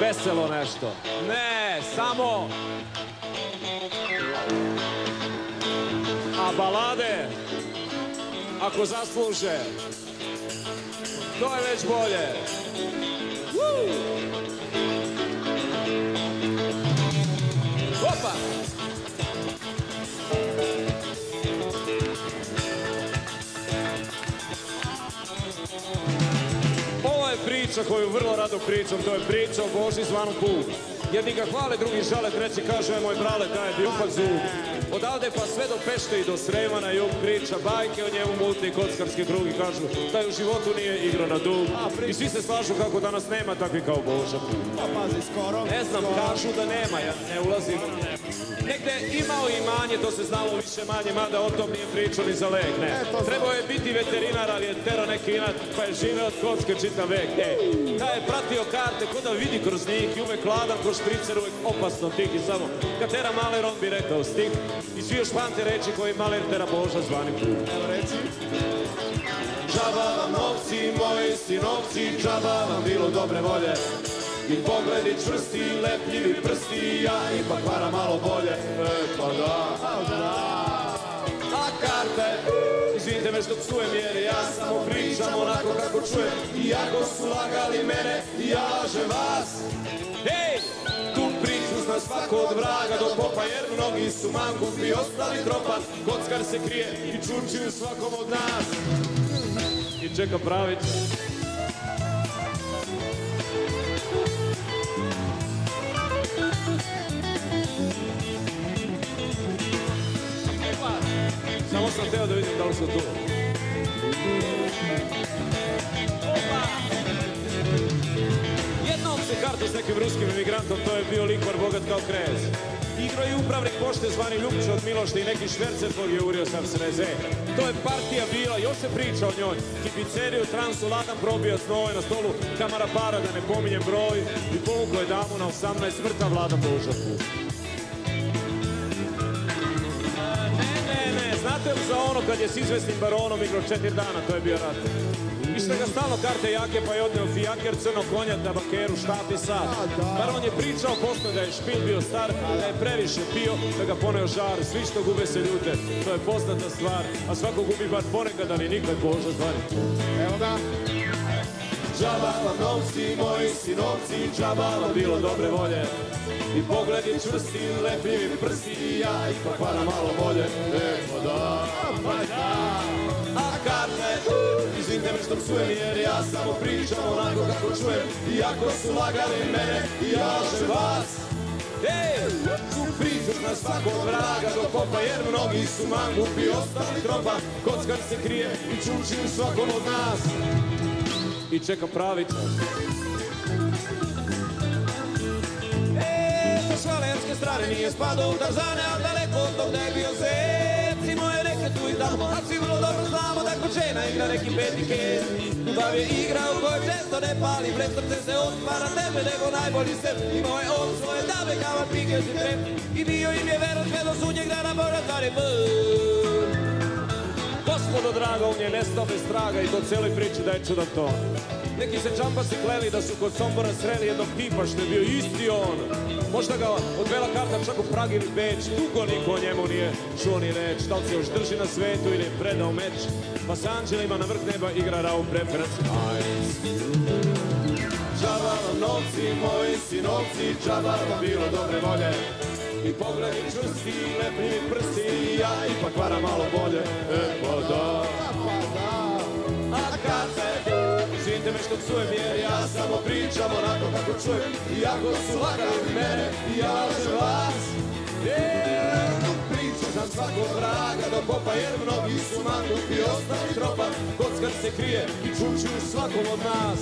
veselo nešto. Ne, samo... A balade, ako zasluže, to je već bolje. Woo! Priča koju vrlo rado pričam, to je priča o Boži zvanom Kuk. Jedni ga hvale, drugi žale, treći kaže, "E, moj brale, taj je bio. Odavde pa sve do Pešte i do Srema na jug priča, bajke o njemu multi kockarski drugi kažu, taj u životu nije igrao na dug. I svi se slažu kako danas nema takvi kao Boža. Pa pazi, skoro. Ne znam, skoro. kažu da nema, ja ne ulazim. Negde imao imanje, to se znalo više manje, mada o tom nije pričao ni za lek, ne. E. Trebao je biti veterinar, ali je tero neki inat, pa je živeo od kocke čitav vek. E, taj je pratio karte, ko da vidi kroz njih i uvek hladan, ko špricer, uvek opasno tih i samo. Kad tera maler, on bi rekao stih. I svi još pamte reči koji maler tera Boža zvani put. Evo reci. Džaba vam novci, moji sinovci, džaba vam bilo dobre volje. I pogledi čvrsti, lepljivi prsti, ja ipak vara malo bolje. E, pa da. A me što psujem jer ja samo pričam onako kako čujem. Iako su lagali mene, ja lažem vas. Hej, tu priču zna svako od vraga do popa jer mnogi su mangupi ostali tropan. Kockar se krije i čuči u svakom od nas i čeka pravić. Sam teo da vidim da li su tu. Opa! Jednom se kartu s nekim ruskim emigrantom, to je bio likor bogat kao krez. Igro je upravnik pošte zvani Ljupče od Milošta i neki švercer kog je urio sam sreze. To je partija bila, još se priča o njoj. Kipiceriju, transu, ladan probio snove na stolu, kamara para da ne pominjem broj. I povukao je damu na 18 smrta vlada Boža Ne, znate li za ono kad je s izvesnim baronom igrao četiri dana, to je bio rat. I što ga stalno karte jake pa je odneo fijaker, crno konja, tabakeru, štap i sad. Baron je pričao posle da je špil bio star, da je previše pio, da ga poneo žar, svi što gube se ljute, to je poznata stvar, a svako gubi bar ponekad, ali nikad Boža stvari. Evo ga. Džaba vam novci, moji sinovci, džaba vam bilo dobre volje. I pogledi čvrsti, lepljivi prsti, i ja ipak vara malo bolje. E, me što psujem jer ja samo pričam onako kako čujem. Iako su lagali mene, i ja lažem vas. Ej, tu priču na svakog vraga do popa jer mnogi su mangupi ostali tropa. Kockar se krije i čuči u svakom od nas i čeka pravi čas. E, sa švalerske strane nije spadao u Tarzane, a daleko od tog je bio zec. Imao je neke tu i tamo, a svi vrlo dobro znamo da kočena igra neki peti kez. Ljubav je igra u kojoj često ne pali, pred srce se otvara tebe nego najbolji sep. Imao je on svoje dame, kavan, pikez i trep. I bio im je vero sve do sudnjeg dana, Boža stvari Gospodo draga, on je nestao bez traga i to cijeloj priči da je čudan ton. Neki se čampasi kleli da su kod Sombora sreli jednog tipa što je bio isti on. Možda ga odvela karta čak u Prag ili Beč, dugo niko o njemu nije čuo ni reč. Da li se još drži na svetu ili je predao meč, pa sa anđelima na vrh neba igra round preference. Džaba novci, moji sinovci, džaba bilo dobre volje. I pogledi čvrsti, lepljivi prsti, ja ipak vara malo bolje. Što psujem jer ja samo pričam onako kako čujem. Iako su lagali mene, i ja lažem vas. Tu priču znam svakog vraga do popa jer mnogi su mangupi ostali tropa. Kockar se krije i čuči u svakom od nas.